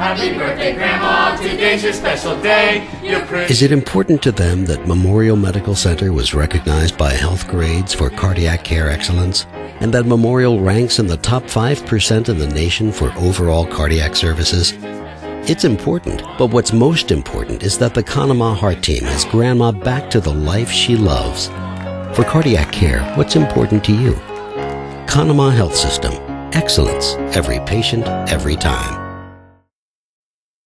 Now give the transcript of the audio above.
Happy birthday, Grandma. Today's your special day. You're. Is it important to them that Memorial Medical Center was recognized by HealthGrades for cardiac care excellence? And that Memorial ranks in the top 5% in the nation for overall cardiac services? It's important, but what's most important is that the Conemaugh Heart Team has Grandma back to the life she loves. For cardiac care, what's important to you? Conemaugh Health System. Excellence. Every patient, every time.